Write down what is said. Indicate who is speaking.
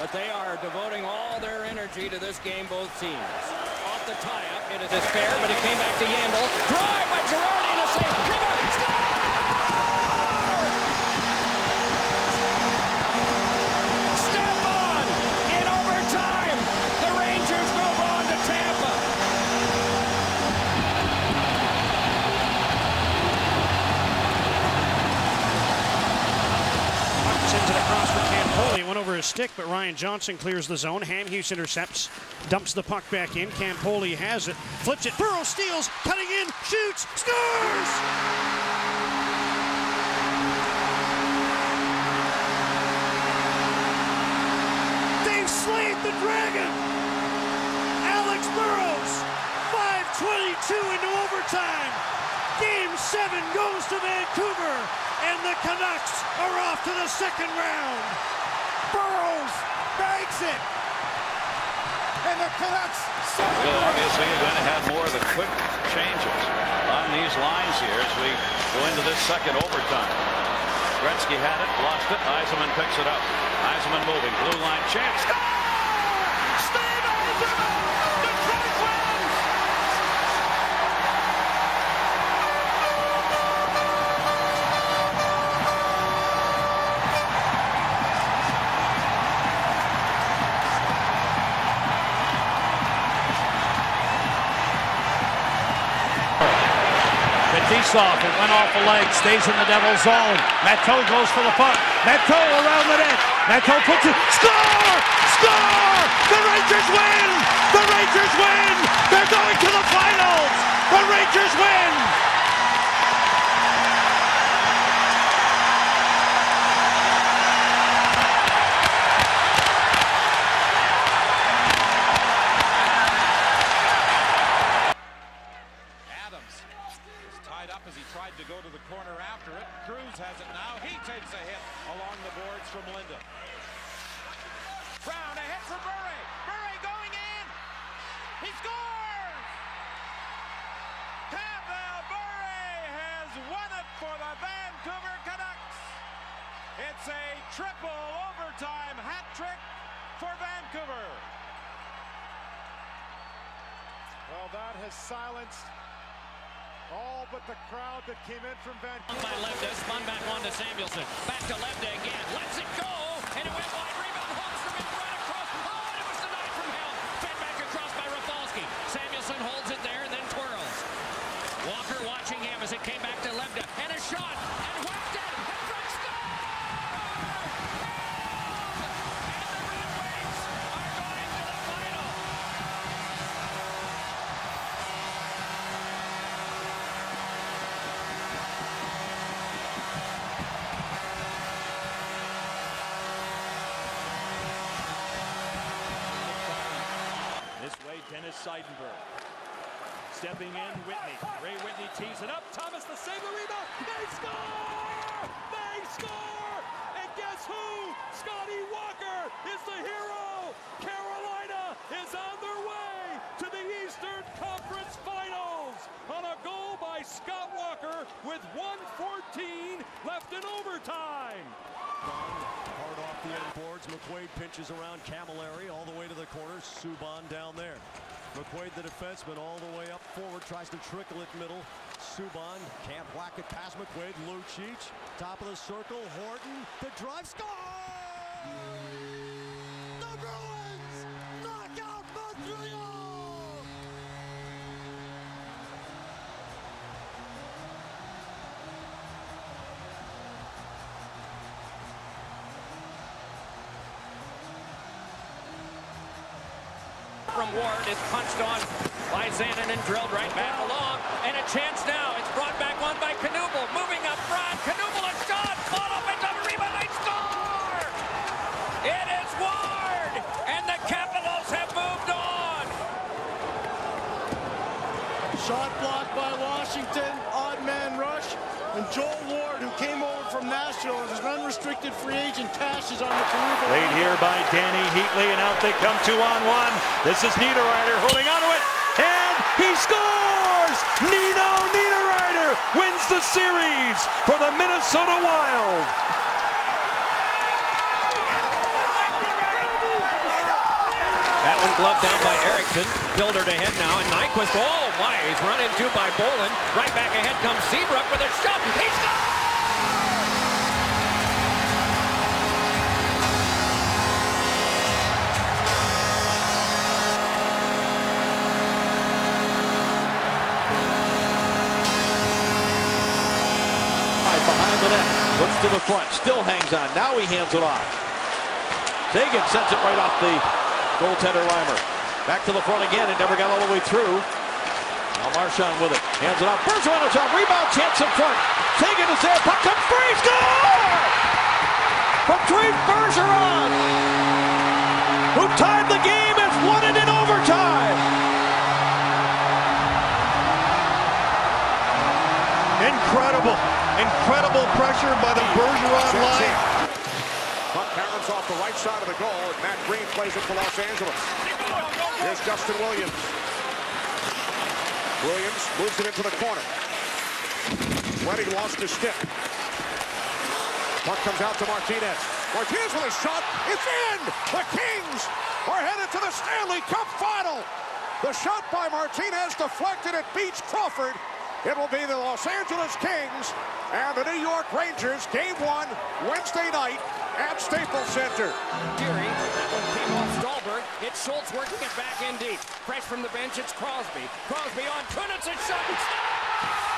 Speaker 1: But they are devoting all their energy to this game, both teams. Off the tie-up, it is fair, but it came back to Yandle. Drive by Girardi a save.
Speaker 2: Stick, but Ryan Johnson clears the zone. Hamhuis intercepts, dumps the puck back in. Campoli has it, flips it. Burrow steals, cutting in, shoots, scores! They've slayed the dragon! Alex Burrows, 5.22 into overtime. Game seven goes to Vancouver, and the Canucks are off to the second round. Burrows bags it, and the Canucks.
Speaker 3: Well, obviously, you're going to have more of the quick changes on these lines here as we go into this second overtime. Gretzky had it, lost it. Eisenman picks it up. Eisenman moving, blue line chance.
Speaker 4: Fetisov, it went off the leg, stays in the devil's zone. Matteau goes for the puck. Matteau around the net. Matteau puts it. Score! Score! The Rangers win! The Rangers win! They're going to the finals!
Speaker 5: Is as he tried to go to the corner after it. Cruz has it now. He takes a hit along the boards from Linda. Brown, a hit for Bure. Bure going in. He scores! Pavel Bure has won it for the Vancouver Canucks. It's a triple overtime hat trick for Vancouver.
Speaker 6: Well, that has silenced all but the crowd that came in from Vancouver.
Speaker 1: by Lebda, spun back on to Samuelsson. Back to Lebda again. Lets it go, and it went wide. Rebound, Holmstrom in right across. Oh, and it was denied from Hill. Fed back across by Rafalski. Samuelsson holds it there and then twirls. Walker watching him as it came back to Lebda. And a shot, and whacked it. And from score! And the Red Wings are going to the final.
Speaker 7: This way, Dennis Seidenberg. Stepping in, Whitney. Ray Whitney tees it up. Thomas the save, the. They score! They score! And guess who? Scotty Walker is the hero! Carolina is on their way to the Eastern Conference Finals on a goal by Scott Walker with 114 left in overtime.
Speaker 8: Off the end boards. McQuaid pinches around Camilleri all the way to the corner. Subban down there. McQuaid, the defenseman, all the way up forward. Tries to trickle it middle. Subban can't whack it past McQuaid. Lucic, top of the circle. Horton, the drive, score!
Speaker 1: From Ward is punched on by Zanin and drilled right back along. And a chance now. It's brought back on by Knuble. Moving up front. Knuble a shot. Ball up and double rebound. They score! It is Ward! And the Capitals have moved on.
Speaker 6: Shot blocked by Washington, odd man rush, and Joel Ward, who came over from Nashville as an unrestricted free agent, cashes on the Caruba.
Speaker 7: Played here by Dany Heatley, and out they come two on one. This is Niederreiter holding onto it, and he scores! Nino Niederreiter wins the series for the Minnesota Wild.
Speaker 1: That one glove down by Ericsson. Builder to head now, and Nyquist, oh my, he's run into by Bolin. Right back ahead comes Seabrook with a shot. He scores!
Speaker 8: Looks to the front, still hangs on. Now he hands it off. Seguin sends it right off the goaltender Reimer. Back to the front again. It never got all the way through. Now Marchand with it. Hands it off. Bergeron on top. Rebound chance in front. Seguin is there. Puck comes free. Score! Dwayne Bergeron,
Speaker 2: pressure by the Bergeron line.
Speaker 9: Puck bounds off the right side of the goal, and Matt Greene plays it for Los Angeles. Here's Justin Williams. Williams moves it into the corner. Sweaty lost his stick. Puck comes out to Martinez. Martinez with a shot. It's in! The Kings are headed to the Stanley Cup final. The shot by Martinez deflected. It beats Crawford. It will be the Los Angeles Kings and the New York Rangers. Game one, Wednesday night at Staples Center.
Speaker 1: Fury. That one came off Stallberg. It's Schultz working it back in deep. Fresh from the bench, it's Crosby. Crosby on Kunitz and shot. Penguins